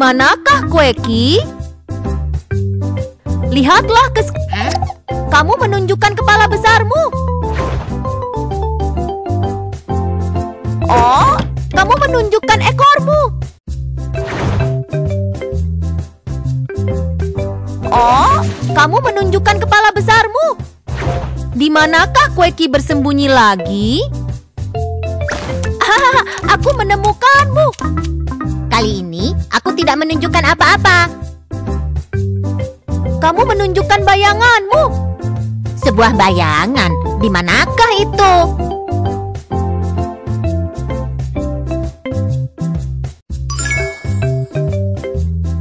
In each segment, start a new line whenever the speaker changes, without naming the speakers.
Manakah Kueki? Lihatlah ke Kamu menunjukkan kepala besarmu. Oh, kamu menunjukkan ekormu. Oh, kamu menunjukkan kepala besarmu. Di manakah Kueki bersembunyi lagi? Aku menemukanmu.
Kali ini aku tidak menunjukkan apa-apa.
Kamu menunjukkan bayanganmu.
Sebuah bayangan. Di manakah itu?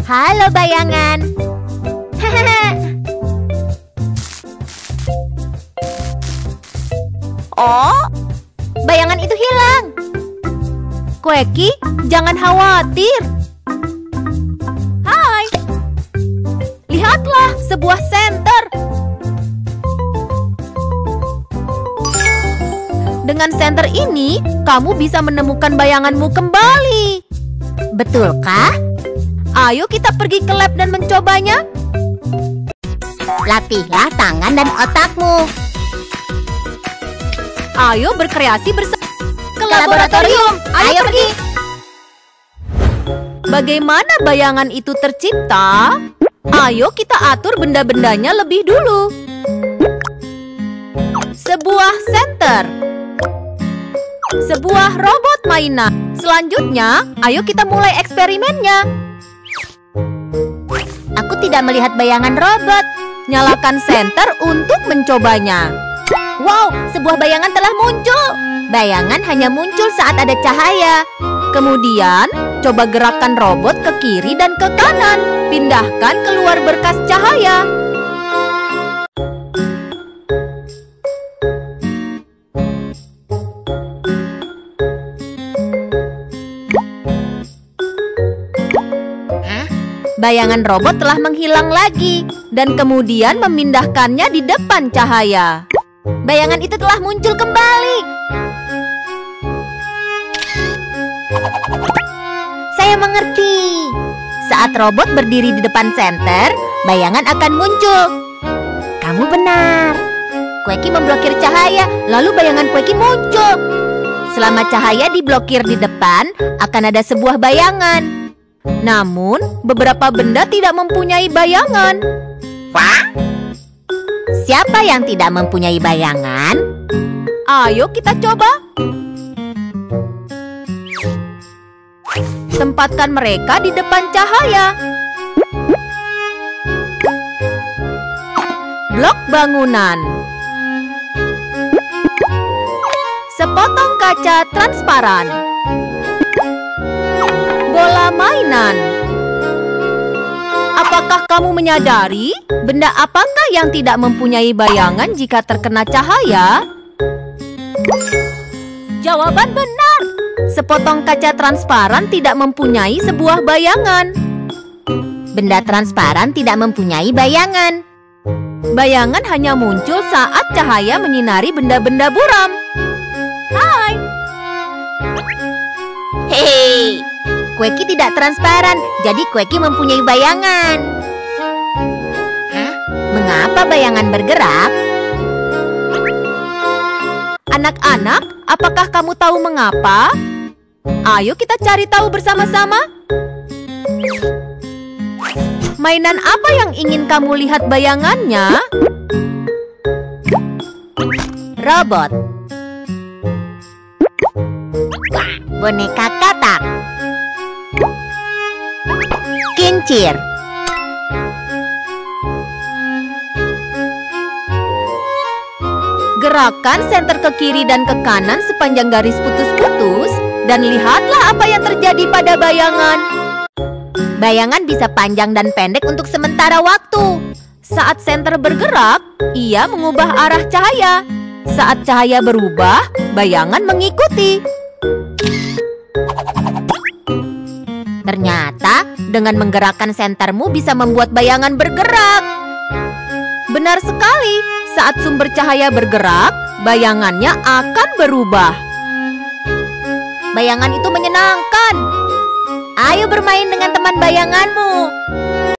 Halo bayangan.
Oh, bayangan itu hilang. Kueki, jangan khawatir. Lihatlah sebuah senter. Dengan senter ini, kamu bisa menemukan bayanganmu kembali.
Betulkah?
Ayo kita pergi ke lab dan mencobanya.
Latihlah tangan dan otakmu.
Ayo berkreasi bersama ke
laboratorium. Ayo pergi.
Bagaimana bayangan itu tercipta? Ayo kita atur benda-bendanya lebih dulu. Sebuah senter. Sebuah robot mainan. Selanjutnya, ayo kita mulai eksperimennya.
Aku tidak melihat bayangan robot.
Nyalakan senter untuk mencobanya.
Wow, sebuah bayangan telah muncul. Bayangan hanya muncul saat ada cahaya.
Kemudian, coba gerakan robot ke kiri dan ke kanan. Pindahkan keluar berkas cahaya. Bayangan robot telah menghilang lagi dan kemudian memindahkannya di depan cahaya.
Bayangan itu telah muncul kembali. Saya mengerti. Saat robot berdiri di depan senter, bayangan akan muncul. Kamu benar. Kueki memblokir cahaya, lalu bayangan Kueki muncul. Selama cahaya diblokir di depan, akan ada sebuah bayangan.
Namun, beberapa benda tidak mempunyai bayangan.
Wah? Siapa yang tidak mempunyai bayangan?
Ayo kita coba. Tempatkan mereka di depan cahaya. Blok bangunan. Sepotong kaca transparan. Bola mainan. Apakah kamu menyadari benda apakah yang tidak mempunyai bayangan jika terkena cahaya? Jawaban benar. Sepotong kaca transparan tidak mempunyai sebuah bayangan.
Benda transparan tidak mempunyai bayangan.
Bayangan hanya muncul saat cahaya menyinari benda-benda buram. Hai.
Hei, Kueki tidak transparan, jadi Kueki mempunyai bayangan. Hah? Mengapa bayangan bergerak?
Anak-anak, apakah kamu tahu mengapa? Ayo kita cari tahu bersama-sama. Mainan apa yang ingin kamu lihat bayangannya?
Robot. Boneka katak. Kincir.
Gerakan senter ke kiri dan ke kanan sepanjang garis putus-putus dan lihatlah apa yang terjadi pada bayangan.
Bayangan bisa panjang dan pendek untuk sementara waktu.
Saat senter bergerak, ia mengubah arah cahaya. Saat cahaya berubah, bayangan mengikuti.
Ternyata dengan menggerakkan sentermu bisa membuat bayangan bergerak.
Benar sekali, saat sumber cahaya bergerak, bayangannya akan berubah.
Bayangan itu menyenangkan.
Ayo bermain dengan teman bayanganmu.